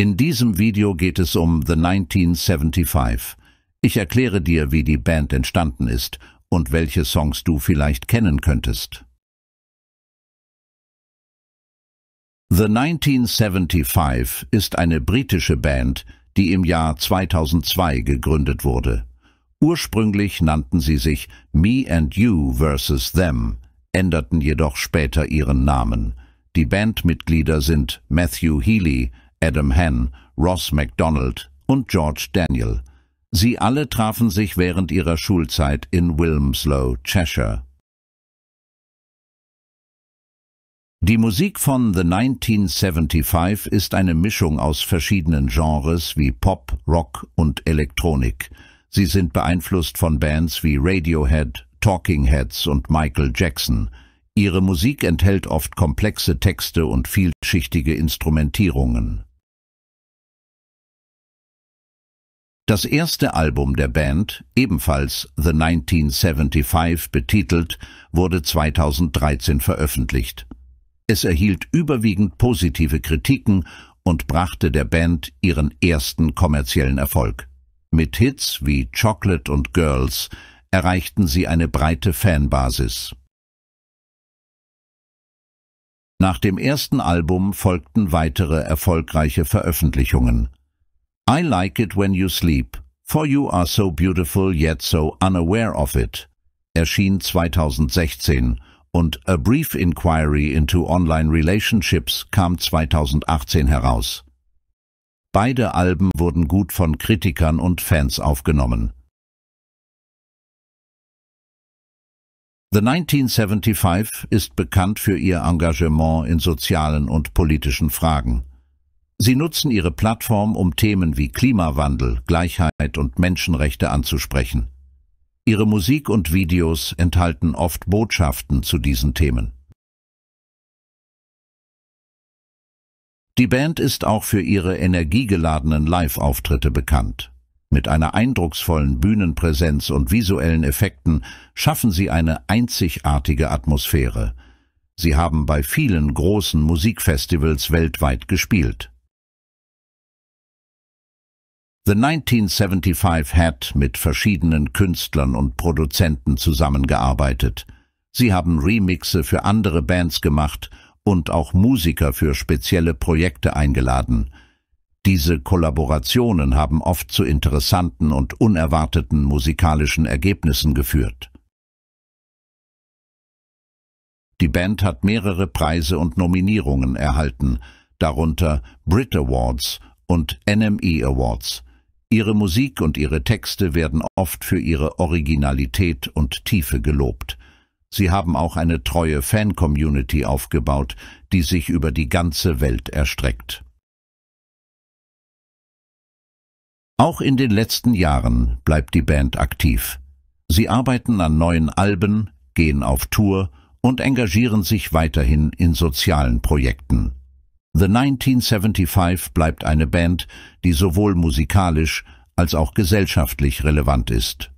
In diesem Video geht es um The 1975. Ich erkläre dir, wie die Band entstanden ist und welche Songs du vielleicht kennen könntest. The 1975 ist eine britische Band, die im Jahr 2002 gegründet wurde. Ursprünglich nannten sie sich Me and You vs. Them, änderten jedoch später ihren Namen. Die Bandmitglieder sind Matthew Healy, Adam Henn, Ross MacDonald und George Daniel. Sie alle trafen sich während ihrer Schulzeit in Wilmslow, Cheshire. Die Musik von The 1975 ist eine Mischung aus verschiedenen Genres wie Pop, Rock und Elektronik. Sie sind beeinflusst von Bands wie Radiohead, Talking Heads und Michael Jackson. Ihre Musik enthält oft komplexe Texte und vielschichtige Instrumentierungen. Das erste Album der Band, ebenfalls The 1975 betitelt, wurde 2013 veröffentlicht. Es erhielt überwiegend positive Kritiken und brachte der Band ihren ersten kommerziellen Erfolg. Mit Hits wie Chocolate und Girls erreichten sie eine breite Fanbasis. Nach dem ersten Album folgten weitere erfolgreiche Veröffentlichungen. I Like It When You Sleep, For You Are So Beautiful Yet So Unaware of It erschien 2016 und A Brief Inquiry into Online Relationships kam 2018 heraus. Beide Alben wurden gut von Kritikern und Fans aufgenommen. The 1975 ist bekannt für ihr Engagement in sozialen und politischen Fragen. Sie nutzen ihre Plattform, um Themen wie Klimawandel, Gleichheit und Menschenrechte anzusprechen. Ihre Musik und Videos enthalten oft Botschaften zu diesen Themen. Die Band ist auch für ihre energiegeladenen Live-Auftritte bekannt. Mit einer eindrucksvollen Bühnenpräsenz und visuellen Effekten schaffen sie eine einzigartige Atmosphäre. Sie haben bei vielen großen Musikfestivals weltweit gespielt. The 1975 hat mit verschiedenen Künstlern und Produzenten zusammengearbeitet. Sie haben Remixe für andere Bands gemacht und auch Musiker für spezielle Projekte eingeladen. Diese Kollaborationen haben oft zu interessanten und unerwarteten musikalischen Ergebnissen geführt. Die Band hat mehrere Preise und Nominierungen erhalten, darunter Brit Awards und NME Awards. Ihre Musik und ihre Texte werden oft für ihre Originalität und Tiefe gelobt. Sie haben auch eine treue Fan-Community aufgebaut, die sich über die ganze Welt erstreckt. Auch in den letzten Jahren bleibt die Band aktiv. Sie arbeiten an neuen Alben, gehen auf Tour und engagieren sich weiterhin in sozialen Projekten. The 1975 bleibt eine Band, die sowohl musikalisch als auch gesellschaftlich relevant ist.